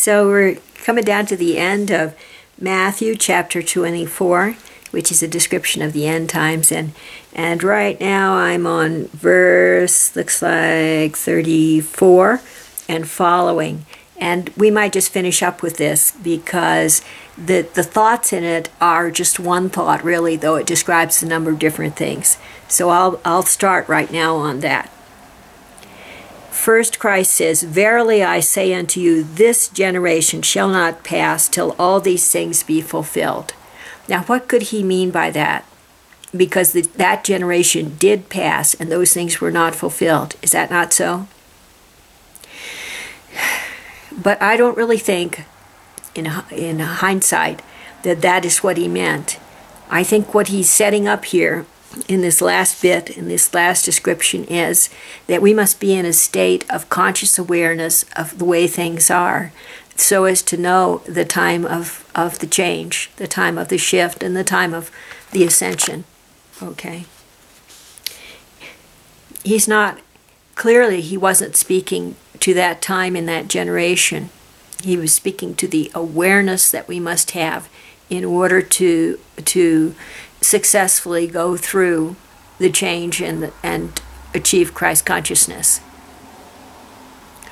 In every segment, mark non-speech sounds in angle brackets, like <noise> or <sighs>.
So we're coming down to the end of Matthew chapter 24, which is a description of the end times. And, and right now I'm on verse, looks like 34 and following. And we might just finish up with this because the, the thoughts in it are just one thought, really, though it describes a number of different things. So I'll, I'll start right now on that. First, Christ says, Verily I say unto you, this generation shall not pass till all these things be fulfilled. Now, what could he mean by that? Because the, that generation did pass and those things were not fulfilled. Is that not so? <sighs> But I don't really think, in, in hindsight, that that is what he meant. I think what he's setting up here in this last bit, in this last description, is that we must be in a state of conscious awareness of the way things are so as to know the time of, of the change, the time of the shift, and the time of the ascension. Okay? He's not, clearly, he wasn't speaking to that time in that generation. He was speaking to the awareness that we must have in order to, to successfully go through the change and, and achieve Christ consciousness.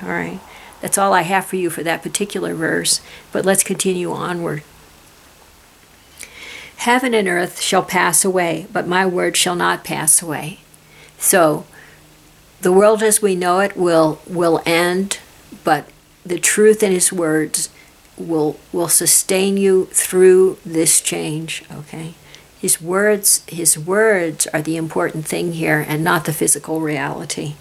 All right. That's all I have for you for that particular verse, but let's continue onward. Heaven and earth shall pass away, but my word shall not pass away. So, the world as we know it will will end, but the truth in his words will will sustain you through this change, okay? His words, his words are the important thing here and not the physical reality.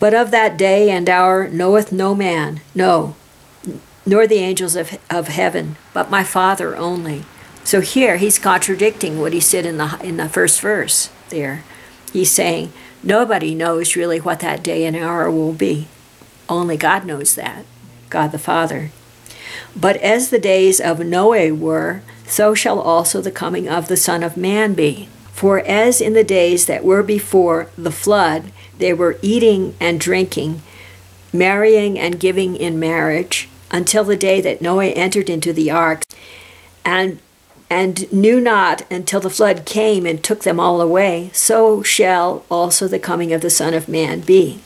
But of that day and hour knoweth no man, no, nor the angels of, of heaven, but my Father only. So here he's contradicting what he said in the in the first verse there. He's saying nobody knows really what that day and hour will be. Only God knows that. God the Father. But as the days of Noah were, so shall also the coming of the Son of Man be. For as in the days that were before the flood, they were eating and drinking, marrying and giving in marriage, until the day that Noah entered into the ark, and and knew not until the flood came and took them all away, so shall also the coming of the Son of Man be.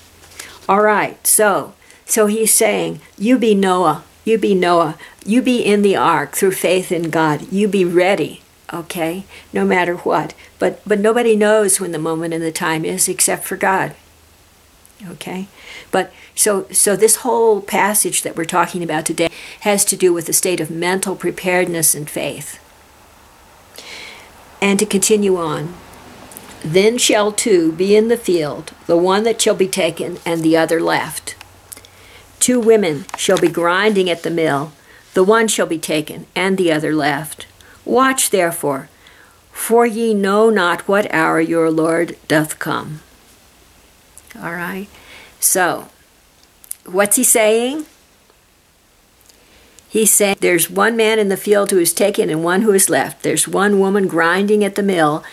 All right, so so he's saying, You be Noah, you be Noah. You be in the ark through faith in God. You be ready, okay? No matter what. But but nobody knows when the moment and the time is except for God. Okay? But so so this whole passage that we're talking about today has to do with the state of mental preparedness and faith. And to continue on, then shall two be in the field, the one that shall be taken and the other left. Two women shall be grinding at the mill, the one shall be taken, and the other left. Watch therefore, for ye know not what hour your Lord doth come. All right? So, what's he saying? He's saying there's one man in the field who is taken and one who is left. There's one woman grinding at the mill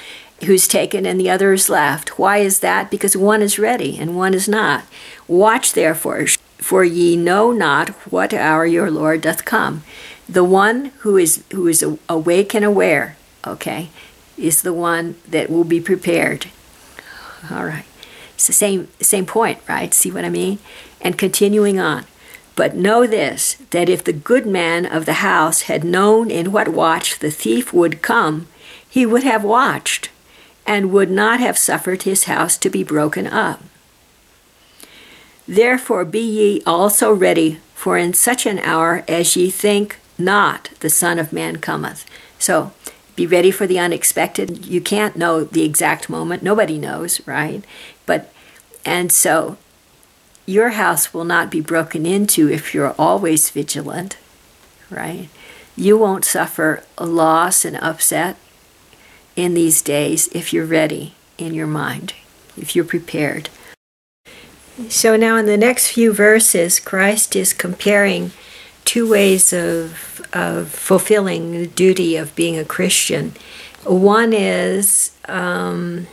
who's taken and the other is left. Why is that? Because one is ready and one is not. Watch therefore, for ye know not what hour your Lord doth come. The one who is who is awake and aware, okay, is the one that will be prepared. All right. It's the same same point, right? See what I mean? And continuing on. But know this that if the good man of the house had known in what watch the thief would come, he would have watched and would not have suffered his house to be broken up. Therefore be ye also ready, for in such an hour as ye think not the Son of Man cometh. So be ready for the unexpected. You can't know the exact moment. Nobody knows, right? But, and so your house will not be broken into if you're always vigilant, right? You won't suffer a loss and upset in these days if you're ready in your mind, if you're prepared. So now in the next few verses, Christ is comparing two ways of, of fulfilling the duty of being a Christian. One is um,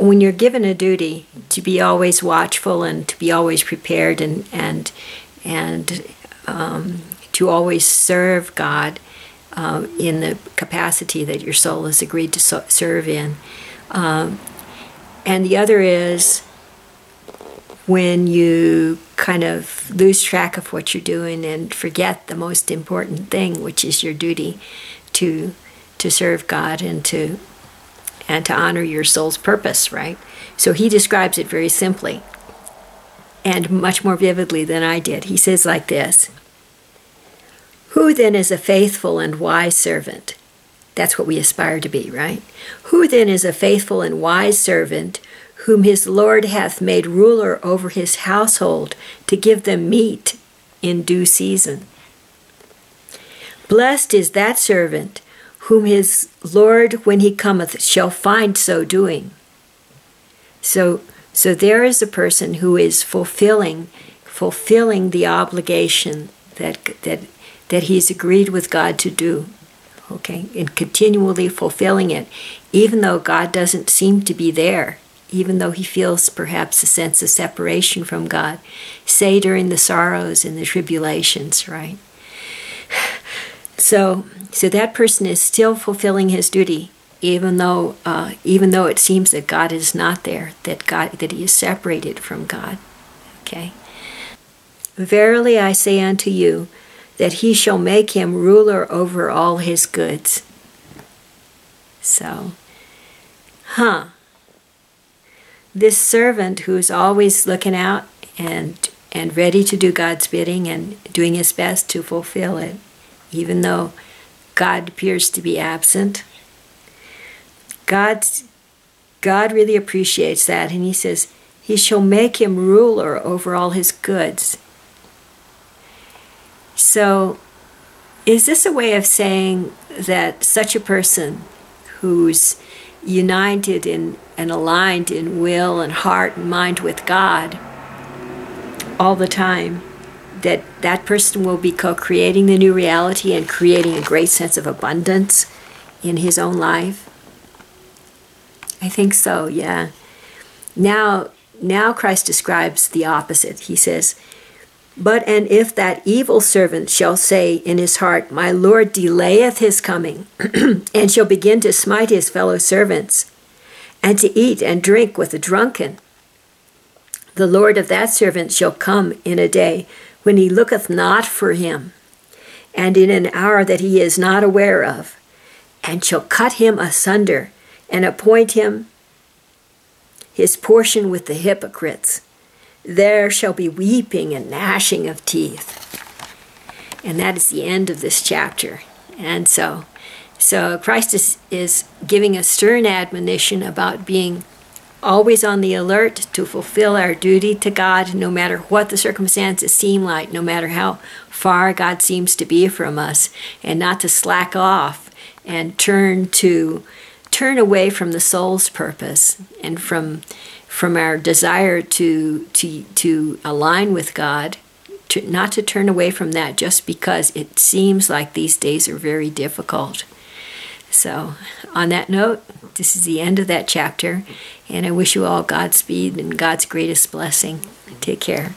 when you're given a duty to be always watchful and to be always prepared and and and um, to always serve God uh, in the capacity that your soul has agreed to so- serve in. Um, and the other is when you kind of lose track of what you're doing and forget the most important thing, which is your duty to to serve God and to and to honor your soul's purpose, right? So he describes it very simply and much more vividly than I did. He says like this Who then is a faithful and wise servant? That's what we aspire to be, right? Who then is a faithful and wise servant whom his Lord hath made ruler over his household to give them meat in due season? Blessed is that servant whom his Lord, when he cometh, shall find so doing. So, so there is a person who is fulfilling, fulfilling the obligation that that that he's agreed with God to do. Okay, and continually fulfilling it, even though God doesn't seem to be there, even though he feels perhaps a sense of separation from God, say during the sorrows and the tribulations, right? So, so that person is still fulfilling his duty, even though, uh, even though it seems that God is not there, that God, that he is separated from God. Okay. Verily I say unto you, that he shall make him ruler over all his goods. So, huh? This servant who's always looking out and and ready to do God's bidding and doing his best to fulfill it even though God appears to be absent. God, God really appreciates that, and He says, He shall make him ruler over all his goods. So, is this a way of saying that such a person who's united in, and aligned in will and heart and mind with God all the time that that person will be co-creating the new reality and creating a great sense of abundance in his own life? I think so yeah. Now now christ describes the opposite. He says but and if that evil servant shall say in his heart my lord delayeth his coming <clears throat> and shall begin to smite his fellow servants and to eat and drink with the drunken the lord of that servant shall come in a day when he looketh not for him, and in an hour that he is not aware of, and shall cut him asunder, and appoint him his portion with the hypocrites. There shall be weeping and gnashing of teeth. And that is the end of this chapter. And so, so Christ is, is giving a stern admonition about being always on the alert to fulfill our duty to God, no matter what the circumstances seem like, no matter how far God seems to be from us, and not to slack off and turn to turn away from the soul's purpose and from from our desire to to to align with God. To, not to turn away from that just because it seems like these days are very difficult. So, on that note, this is the end of that chapter, and I wish you all Godspeed and God's greatest blessing. Take care.